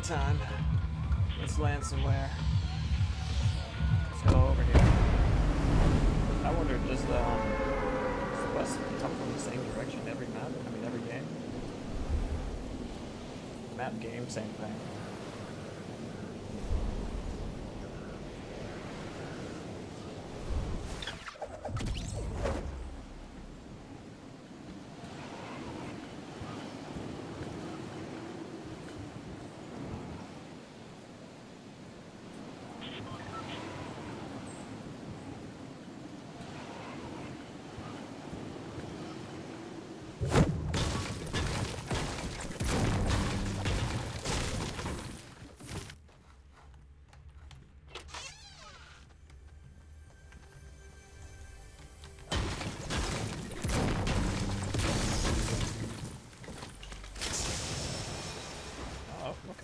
nighttime. Let's land somewhere. Let's go over here. I wonder, does the, um, the bus come from the same direction every map? I mean, every game? Map game, same thing.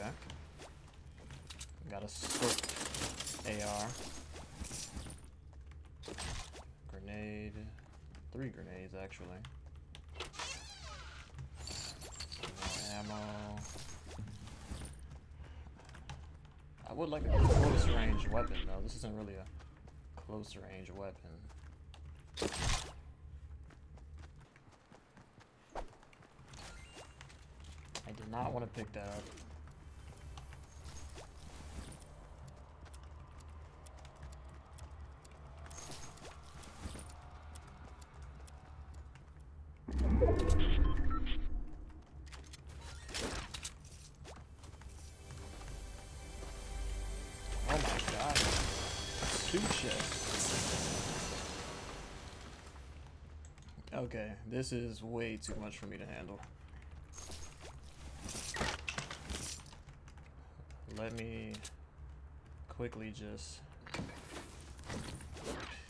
Okay. Got a scope AR. Grenade. Three grenades, actually. Ammo. I would like a close range weapon, though. This isn't really a close range weapon. I did not want to pick that up. Two chests. Okay, this is way too much for me to handle. Let me quickly just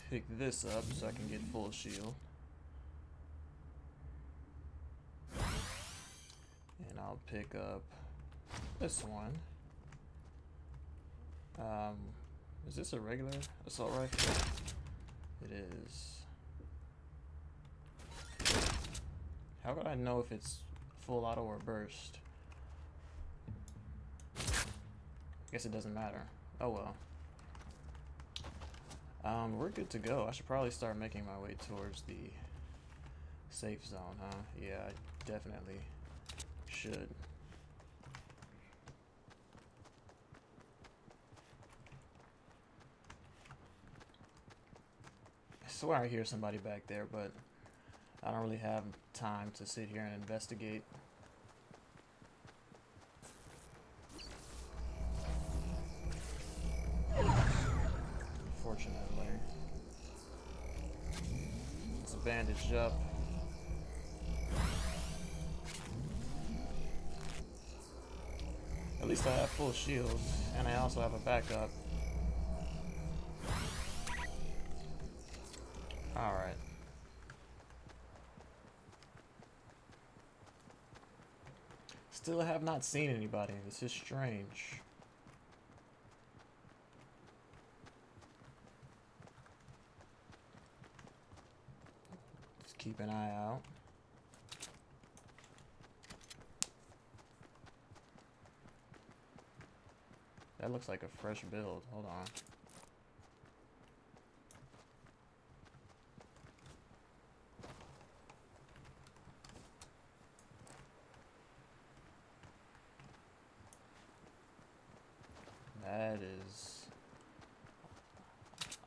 pick this up so I can get full shield. And I'll pick up this one. Um, is this a regular assault rifle? It is. How would I know if it's full auto or burst? Guess it doesn't matter. Oh well. Um, we're good to go. I should probably start making my way towards the safe zone, huh? Yeah, I definitely should. Swear I hear somebody back there, but I don't really have time to sit here and investigate. Unfortunately. It's bandaged up. At least I have full shields, and I also have a backup. Alright. Still have not seen anybody. This is strange. Just keep an eye out. That looks like a fresh build. Hold on. That is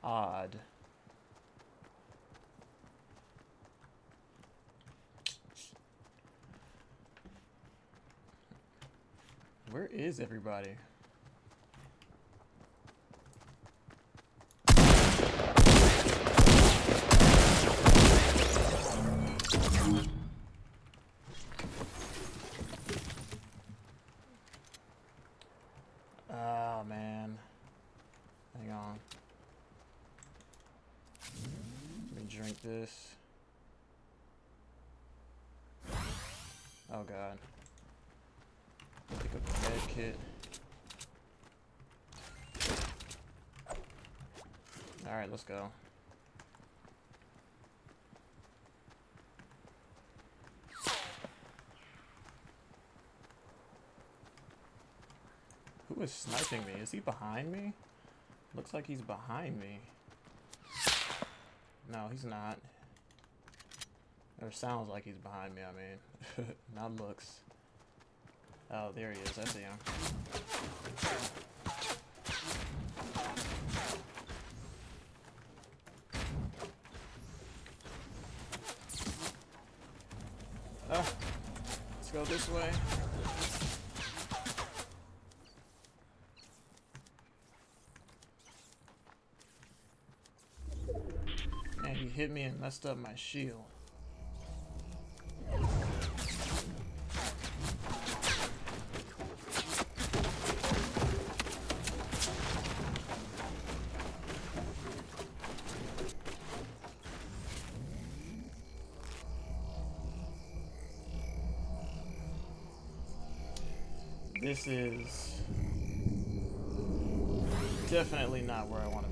odd. Where is everybody? Let me drink this. Oh god. Pick up the med kit. Alright, let's go. Who is sniping me? Is he behind me? Looks like he's behind me. No, he's not. Or sounds like he's behind me, I mean. not looks. Oh, there he is. I see him. Oh, let's go this way. Man, he hit me and messed up my shield. This is definitely not where I want to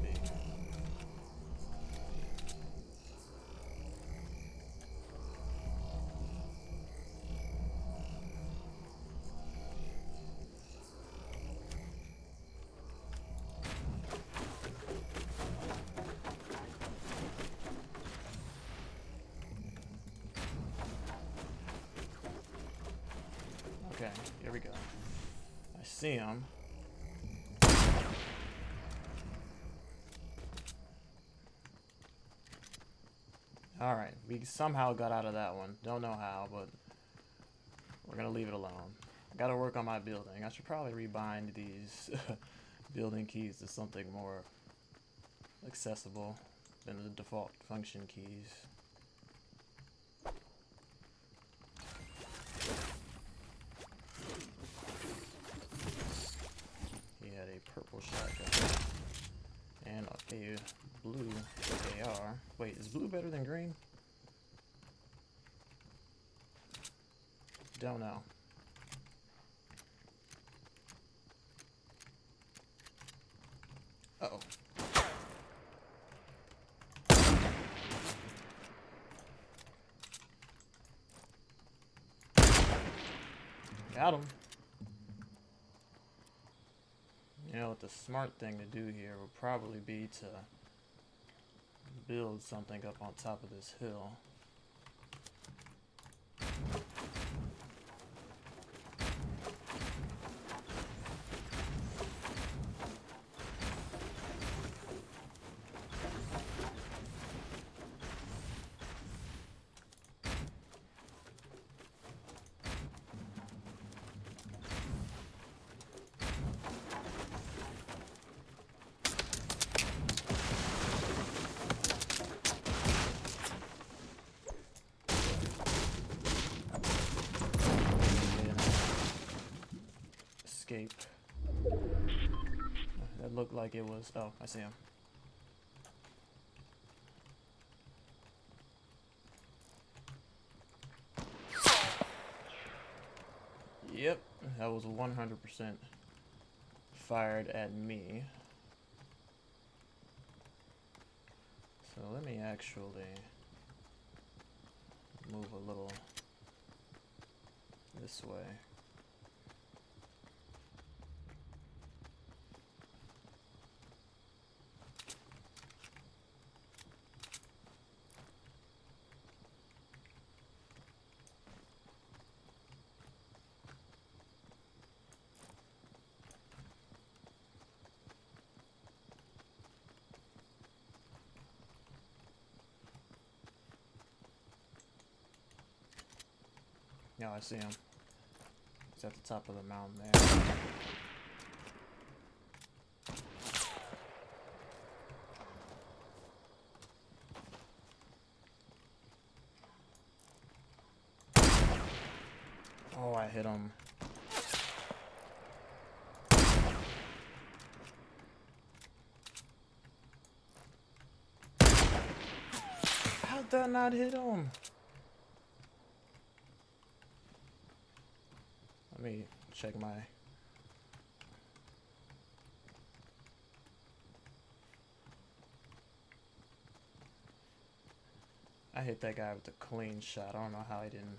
Okay, here we go. I see him. Alright, we somehow got out of that one. Don't know how, but we're gonna leave it alone. I gotta work on my building. I should probably rebind these building keys to something more accessible than the default function keys. He had a purple shotgun and a They are. Wait, is blue better than green? Don't know. Uh oh. Got him. You know what the smart thing to do here would probably be to build something up on top of this hill. and escape. That looked like it was. Oh, I see him. Yep, that was 100% fired at me. So let me actually move a little this way. Yeah, I see him. He's at the top of the mountain there. Oh, I hit him. How'd that not hit him? Let me check my... I hit that guy with a clean shot. I don't know how he didn't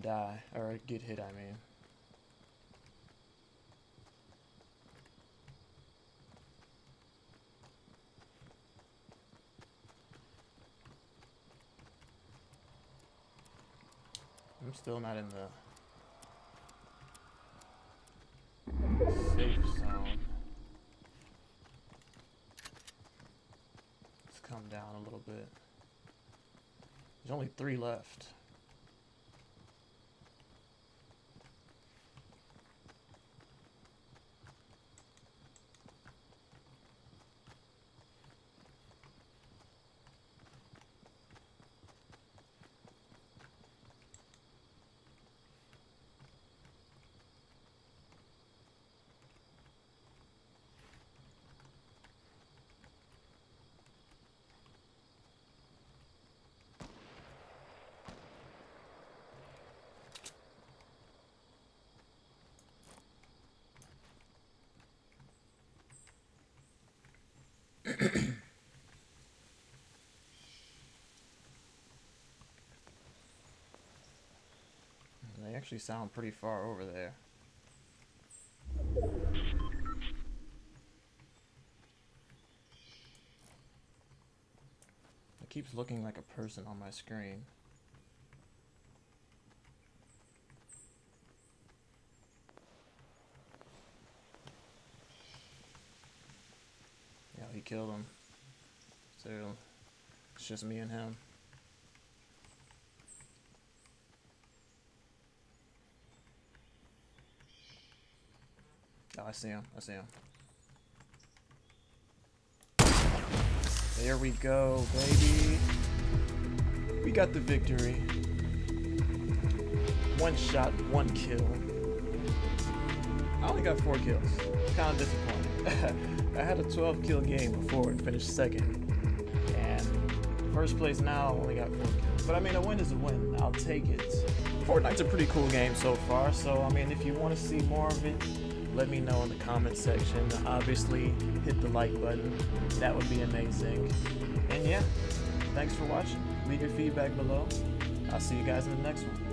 die, or get hit, I mean. I'm still not in the only three left. They actually sound pretty far over there. It keeps looking like a person on my screen. Yeah, he killed him. So it's just me and him. Oh, I see him. I see him. There we go, baby. We got the victory. One shot, one kill. I only got four kills. Kind of disappointed. I had a 12 kill game before and finished second. And first place now, I only got four kills. But I mean, a win is a win. I'll take it. Fortnite's a pretty cool game so far. So, I mean, if you want to see more of it, let me know in the comment section. Obviously, hit the like button. That would be amazing. And yeah, thanks for watching. Leave your feedback below. I'll see you guys in the next one.